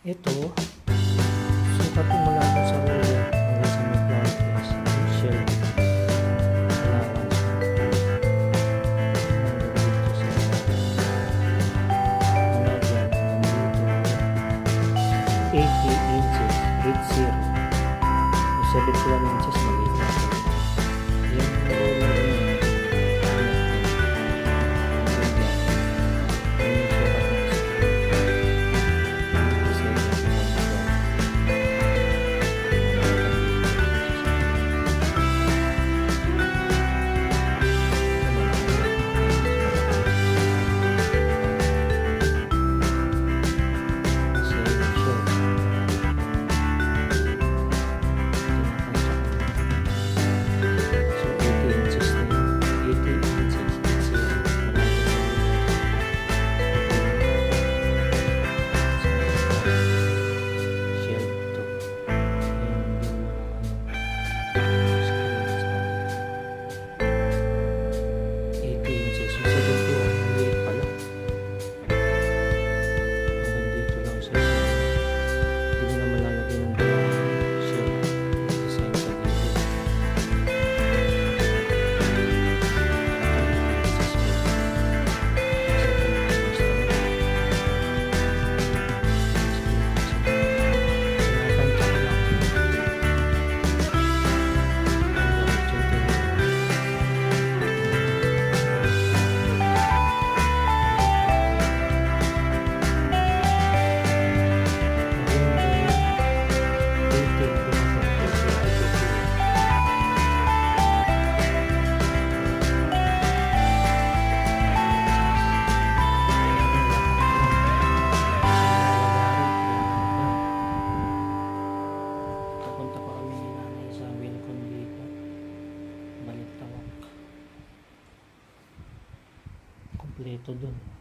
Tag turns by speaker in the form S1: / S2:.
S1: Ito, sukatin mo lang sa ruler hanggang sa may clockwise. Yung shell. 80 inches, 80. Yung 71 inches, maliit Kompleto dun.